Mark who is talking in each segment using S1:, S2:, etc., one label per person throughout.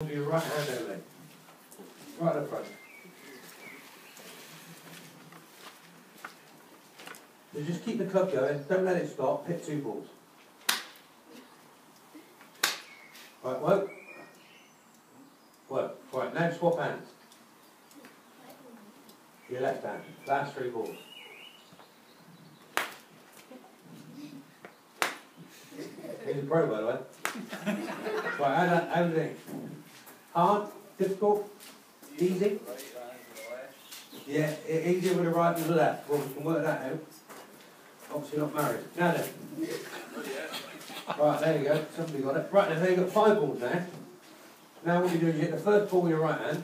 S1: Hold your right hand only. Right up front. So just keep the club going, don't let it stop, hit two balls. Right, work. Work. Right, now swap hands. Your left hand, last three balls. He's a pro, by the way. Right, how do you think? Hard, difficult, easy? Yeah, easier with the right than the left. Well, we can work that out. Obviously not married. Now then. Right, there you go. Somebody got it. Right, there you've got five balls now. Now what you do is you hit the first ball with your right hand,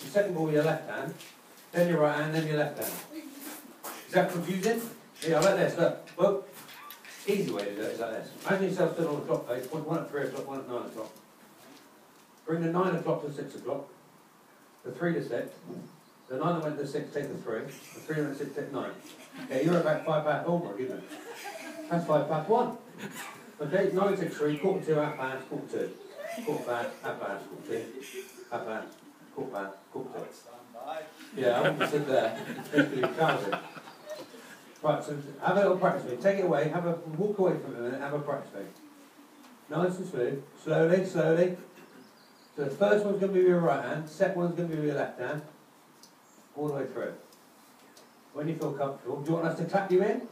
S1: the second ball with your left hand, then your right hand, then your left hand. Is that confusing? Yeah, like this, look. Look. Easy way to do it is like this. Imagine yourself stood on the clock face, one at three o'clock, one at nine o'clock. Bring the nine o'clock to six o'clock, the three to six, the nine that went to six, take the three, the three that went to six, take nine. Okay, you're about five past, oh my goodness. That's five past one. Okay, nine, six, three, quarter two, half past, quarter two. Quarter past, half past, quarter two, half past, quarter past, quarter two. Yeah, I to sit there, basically counting. Right, so have a little practice with it. Take it away, have a, walk away from it a minute, have a practice. Nice and smooth, slowly, slowly. So the first one's going to be your right hand, second one's going to be your left hand, all the way through. When you feel comfortable, do you want us to clap you in?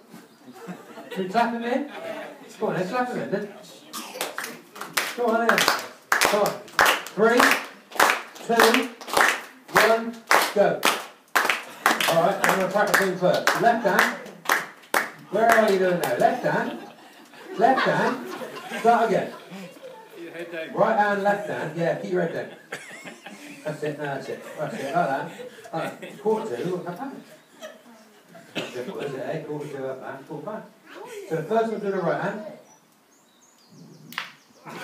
S1: Should we clap him in? Come on, let's clap him in then. Come on then. Come on. Three, two, one, go. Alright, I'm going to practice him first. Left hand. Where are you doing now? Left hand. Left hand. Start again. Right hand, left hand. Yeah, keep your head down. That's it, no, that's it. That's it, like that. Like that. Quarter two, up That's it, what is it, eh? Quarter two, up hand, quarter back. So the first one to the right hand.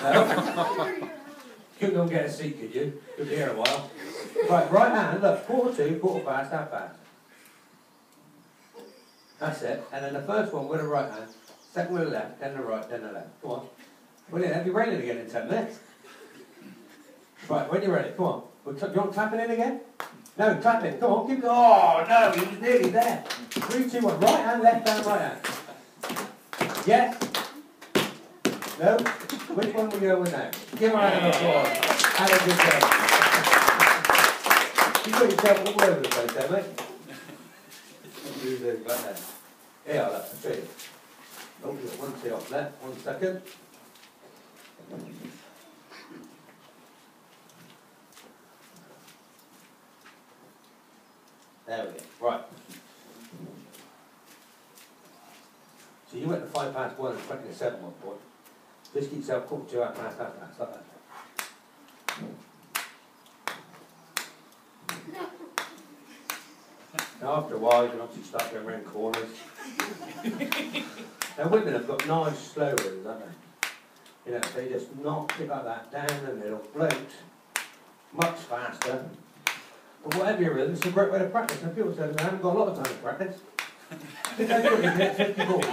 S1: No. Couldn't go and get a seat, could you? Could be here a while. Right, right hand, look, quarter two, quarter past, half past. That's it. And then the first one with the right hand, second with the left, then the right, then the left. Come on. Well, yeah, it'll be raining again in ten minutes. Right, when you're ready, come on. Do you want clapping in again? No, clapping. Come on, keep going. Oh, no, he was nearly there. Three, two, one. Right hand, left hand, right hand. Yes? No? Which one we go with now? Give her a round of applause. Have a good day. You got yourself all over the place there, mate. You do back there? Here, I'll show you. Oh, one tee off there. One second. There we go. Right. So you went to five past one and twenty to seven one point. Just keep yourself to half past half past like that. Now after a while you can obviously start going around corners. now women have got nice slow ones, haven't they? You know, they just knock it like that down the middle, float much faster. But whatever your rhythm, it's a great way to practice. And people say, I haven't got a lot of time to practice. Think how quick you 50 balls.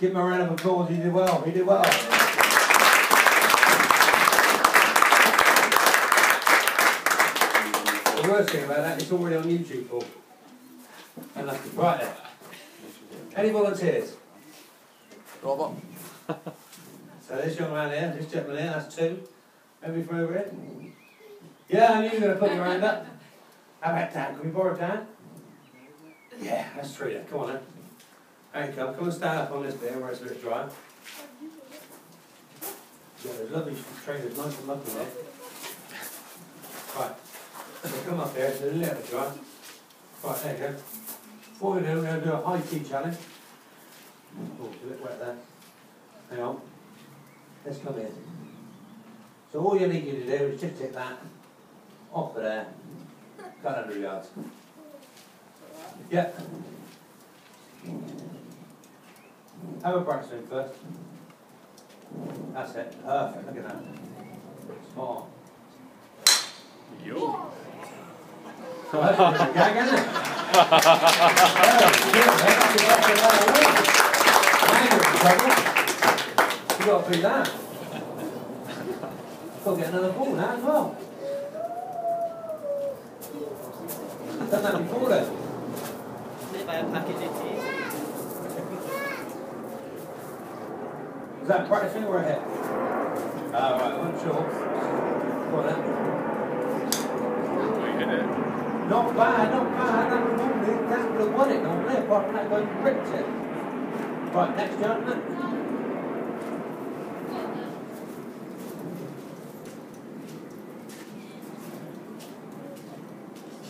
S1: Give him a round of applause, he did well, he did well. The worst thing about that, it's already on YouTube, Paul. And that's right there. Any volunteers?
S2: Robert.
S1: So this young man here, this gentleman here, that's two. Maybe from over here. Yeah, I knew you were going to put your hand up. How about Dan? Can we borrow Dan? Yeah, that's then. Come on then. There you come. Come and stand up on this bit where it's a bit dry. Yeah, there's lovely trainers, nice and lovely there. Right. So come up here, it's a little bit dry. Right, there you go. What we're doing, we're going to do a high tee challenge. Oh, it's a bit wet there. Hang on. Let's come in. So all you need you to do is just hit that off of there, cut 100 yards. Yep. Have a practice swing first. That's it. Perfect. Look at that. On.
S2: Yo.
S1: That's a bit a gag, isn't it? Yeah, good, mate. That's a- that's a lot of work. Now you're. You got to do that. Got to get another ball now as well. I've done that before then.
S3: Maybe a packet it is.
S1: Was that practicing or a hit? Ah, right, I'm sure. Go on then.
S2: We hit it.
S1: Not bad, not bad. That would normally, that would have won it normally, apart from that who ripped it. Right, next gentleman.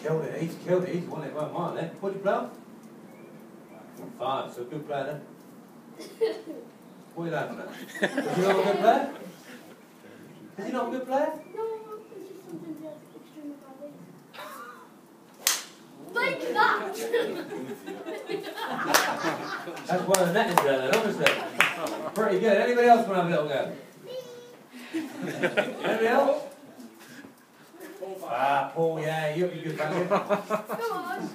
S1: Killed it, he's killed it, he's won it by a mile eh? then. What'd you play on? Five, so good player then. What are you laughing at? Is he not a good player? Is he not a good player?
S4: No, it's just something that's extremely bad. Like that!
S1: That's one of the netters there then, obviously. Pretty good. Anybody else want to have a little go? Anybody else? Ah, Paul, yeah, you'll be good back here.
S4: Come on.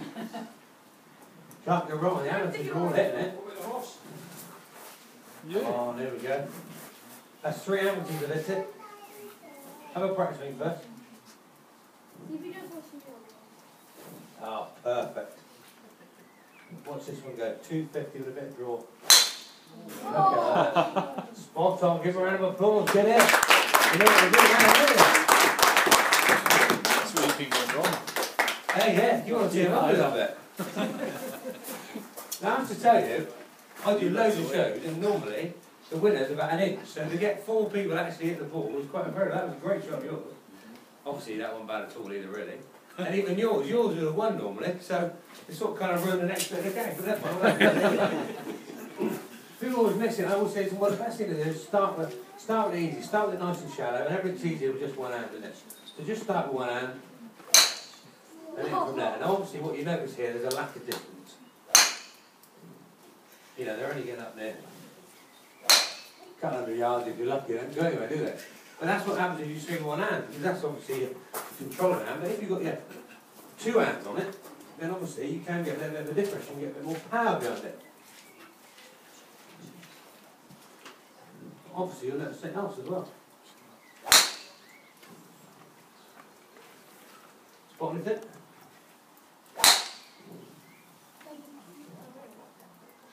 S1: Can't go wrong with the amateurs, you're all hitting it. Yeah. Oh, there we go. That's three amateurs that hit it. Have a practice swing first.
S4: If you don't watch the
S1: Oh, perfect. Watch this one go. 250 with a bit of draw. Look. Spot on. Give her a round of applause. Get in. You know what we're doing now, don't?
S2: That's where you can go wrong.
S1: Hey, yeah, you want to see a little bit of it. now, I have to tell you, I do loads of shows, and normally the winner's about an inch. So to get four people actually hit the ball was quite impressive. That was a great shot, of yours. Obviously, that wasn't bad at all either, really. And even yours, yours would have won normally, so it sort of kind of ruined the next bit of the game. But that's fine. People always miss it. I always say, it's one of the best things to do is start with, start with easy, start with it nice and shallow, and everything's easier with just one hand, isn't it? So just start with one hand, and then from there. And obviously, what you notice here, there's a lack of distance. You know, they're only getting up there. Couple hundred yards if you're lucky, they don't go anywhere, do they? But that's what happens if you swing one hand, because that's obviously a controlling hand. But if you've got yeah, two hands on it, then obviously you can get a little bit of a difference, you can get a bit more power behind it. Obviously, you'll notice something else as well. Spot anything?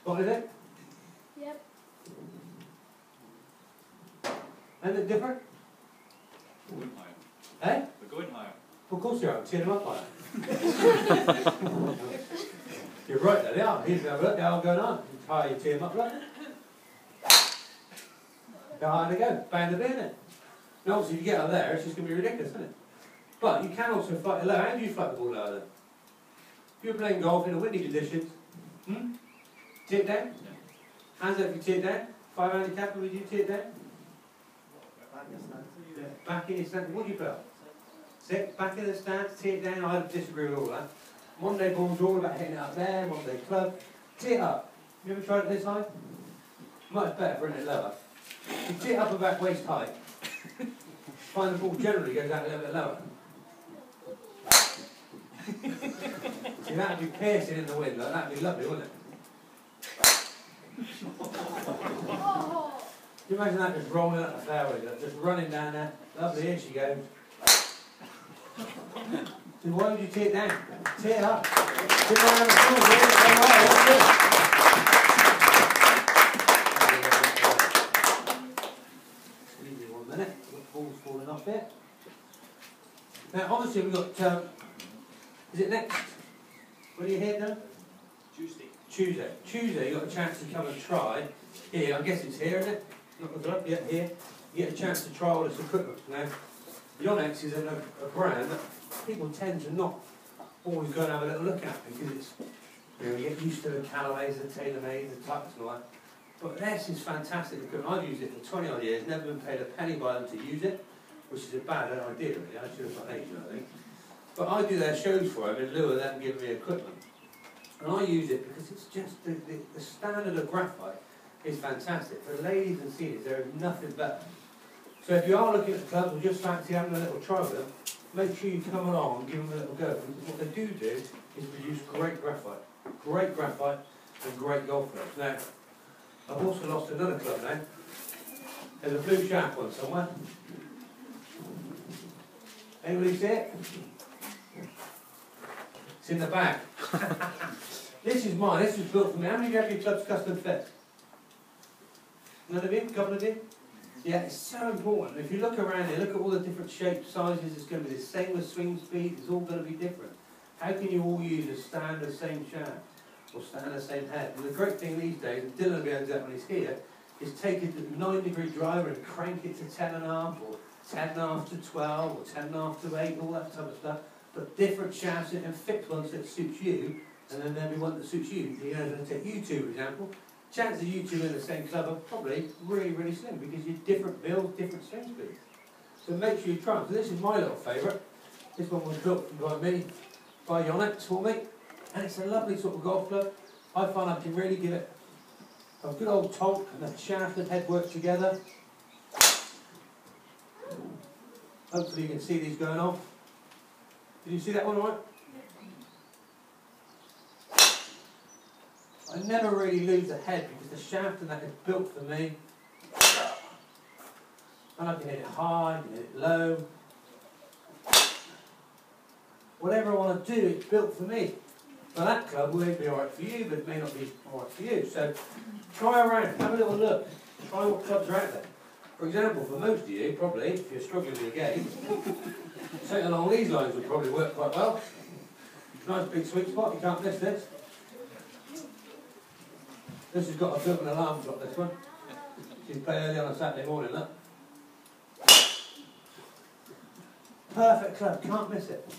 S1: Spot anything?
S4: Yep.
S1: Anything different?
S5: We're going higher.
S1: Eh?
S5: We're going higher.
S1: Well, of course you are, tear them up like that. You're right, there they are. Here's the look, they are going on. You tie your tear them up like that. How high they go? Bang the bin it. And obviously, if you get up there, it's just going to be ridiculous, isn't it? But you can also flight it low. How do you flight the ball lower then? If you're playing golf in a windy conditions, hmm? Tee it down? Hands up if you tee it down. Five handicap, would you tee it down? Back in your stand. What do you play? Sit back in the stance, tee it down. I disagree with all that. Monday ball's all about hitting it up there, Monday club. Tee it up. You ever tried it this high? Much better for it lower. You tee it up about waist height. Find the ball generally goes out a little bit lower. See, that'd be piercing in the wind, like, that'd be lovely, wouldn't it? Can you imagine that just rolling up the fairway, just running down there? Lovely, here she goes. So why would you tee it down? It up. Give her a round of applause, yeah, go away, that's. Leave me one minute, the ball's falling off here. Now, obviously, we've got, um, is it next? What are you here now?
S5: Tuesday.
S1: Tuesday. Tuesday, you've got a chance to come and try. Here, I guess it's here, isn't it? Not the club, yeah, here. You get a chance to try all this equipment. Now, Yonex is a, a brand that people tend to not always go and have a little look at because it's, you know, you get used to the Callaways, the TaylorMades, the Tucks and all that. But this is fantastic equipment. I've used it for 20 odd years, never been paid a penny by them to use it, which is a bad idea really. I should have got agent, I think. But I do their shows for them in lieu of them giving me equipment. And I use it because it's just the, the, the standard of graphite is fantastic. For ladies and seniors, there is nothing better. So if you are looking at clubs or just fancy having a little try with them, make sure you come along and give them a little go. Because what they do do is produce great graphite. Great graphite and great golf clubs. Now, I've also lost another club now. There's a blue shark one somewhere. Anybody see it? It's in the bag. this is mine, this was built for me. How many of you have your club's custom fit? None of? A couple of you? Yeah, it's so important. If you look around here, look at all the different shapes, sizes, it's going to be the same with swing speed, it's all going to be different. How can you all use a standard same shaft or standard same head? And the great thing these days, and Dylan will be able to when he's here, is take a 9 degree driver and crank it to 10 and a half or 10 and a half to 12 or 10 and a half to 8, all that type of stuff. Put different shafts and fix ones that suits you, and then there'll be one that suits you. You know, take you two, for example. Chances of you two in the same club are probably really, really slim because you're different builds, different swing speeds. So make sure you try them. So this is my little favourite. This one was built by me, by Yonex for me. And it's a lovely sort of golf club. I find I can really give it a good old talk and the shaft and head work together. Hopefully you can see these going off. Did you see that one all I never really lose the head because the shaft and that is built for me. And I can hit it high, I can hit it low. Whatever I want to do, it's built for me. Now that club will be alright for you, but it may not be alright for you. So try around, have a little look, try what clubs are out there. For example, for most of you, probably, if you're struggling with your game, something along these lines would probably work quite well. Nice big sweet spot, you can't miss this. This has got a built-in alarm clock, this one. You can play early on a Saturday morning, look. Perfect club, can't miss it.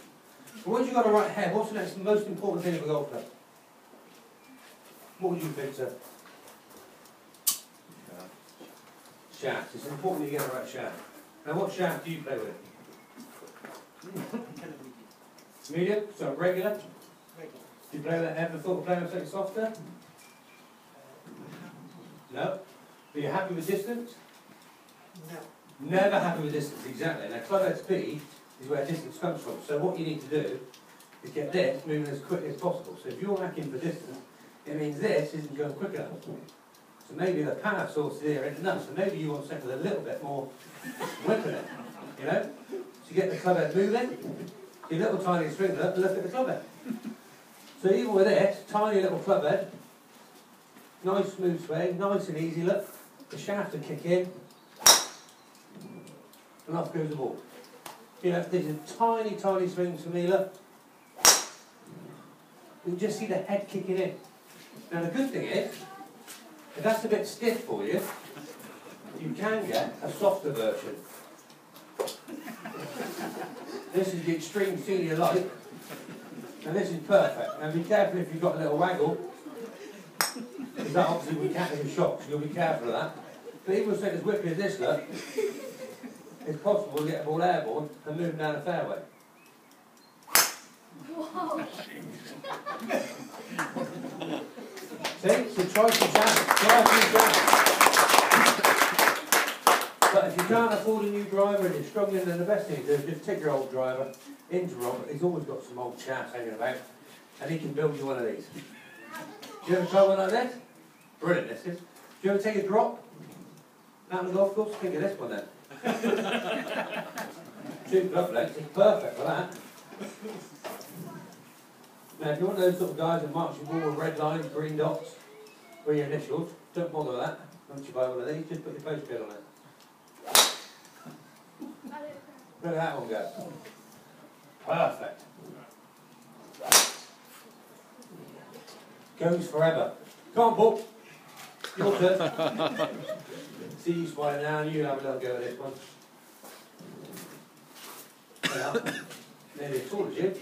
S1: But once you've got a right head, what's the next most important thing of a golf club? What would you think, sir? Shaft. It's important you get the right shaft. Now, what shaft do you play with? Medium? So regular? Regular. Do you play with ever thought of playing with something softer? No? Are you happy with distance?
S3: No.
S1: Never happy with distance, exactly. Now, club head speed is where distance comes from. So what you need to do is get this moving as quickly as possible. So if you're lacking for distance, it means this isn't going quick enough. So maybe the power source here isn't enough. So maybe you want something with a little bit more whip in it. You know? So you get the club head moving, your little tiny swing look, look at the club head. So even with this, tiny little club head, nice smooth swing, nice and easy look, the shaft will kick in, and off goes the ball. You know, these are tiny, tiny swings for me, look. You can just see the head kicking in. Now the good thing is, if that's a bit stiff for you, you can get a softer version. This is the extreme senior light, and this is perfect. Now be careful if you've got a little waggle, because that obviously we can't even shock, so you'll be careful of that. But even something as whippy as this look, it's possible to get a ball airborne and move down the fairway.
S4: Whoa.
S1: See? So try some jam. Try some jam. But if you can't afford a new driver and you're struggling, then the best thing to do is just take your old driver into Robert. He's always got some old chaps hanging about, and he can build you one of these. Do you ever try one like this? Brilliant, this is. Do you ever take a drop out on the golf course? Think of this one then. Two legs, it's perfect for that. Now, if you want those sort of guys that march your ball with red lines, green dots, or your initials, don't bother with that. Once you buy one of these, just put your postcode on it. Look at that one go. Perfect. Goes forever. Come on, Paul. Your turn. See you smiling now, you have a little go at this one. Yeah. Nearly as tall as you.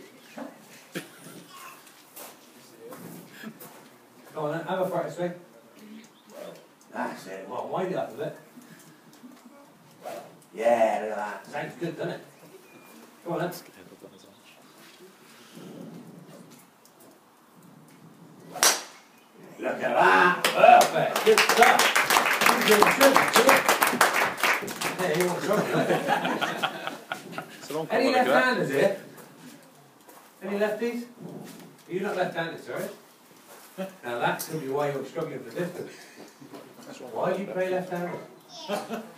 S1: Come on then, have a practice swing. That's it. Well, wind it up a bit. Yeah, look at that. Sounds good, doesn't it? Come on then. Look at that. Perfect. Good stuff. You're Yeah, you want trouble,
S2: It's a long
S1: Any
S2: one, look at that.
S1: left-handers here? Any lefties? You're not left-handed, sorry. Now that could be why you're struggling for distance. Why do you play left-handed?